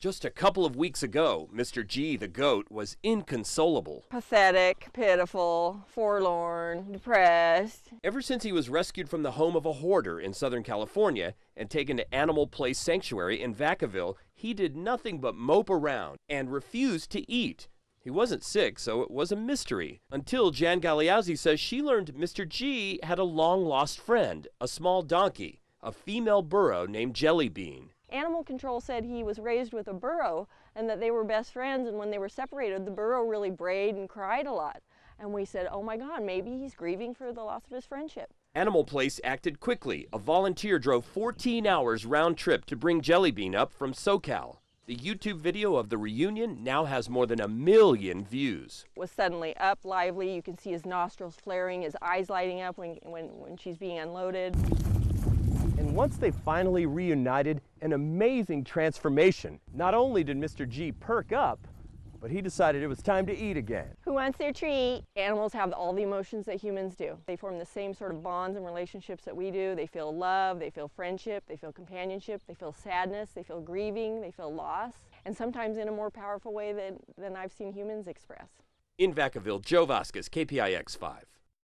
Just a couple of weeks ago, Mr. G, the goat, was inconsolable. Pathetic, pitiful, forlorn, depressed. Ever since he was rescued from the home of a hoarder in Southern California and taken to Animal Place Sanctuary in Vacaville, he did nothing but mope around and refused to eat. He wasn't sick, so it was a mystery. Until Jan Galeazzi says she learned Mr. G had a long lost friend, a small donkey, a female burro named Jellybean. Animal control said he was raised with a burro and that they were best friends. And when they were separated, the burro really brayed and cried a lot. And we said, oh my God, maybe he's grieving for the loss of his friendship. Animal Place acted quickly. A volunteer drove 14 hours round trip to bring Jellybean up from SoCal. The YouTube video of the reunion now has more than a million views. Was suddenly up, lively. You can see his nostrils flaring, his eyes lighting up when, when, when she's being unloaded. And once they finally reunited, an amazing transformation. Not only did Mr. G perk up, but he decided it was time to eat again. Who wants their treat? Animals have all the emotions that humans do. They form the same sort of bonds and relationships that we do. They feel love, they feel friendship, they feel companionship, they feel sadness, they feel grieving, they feel loss, and sometimes in a more powerful way than, than I've seen humans express. In Vacaville, Joe Vasquez, KPIX 5.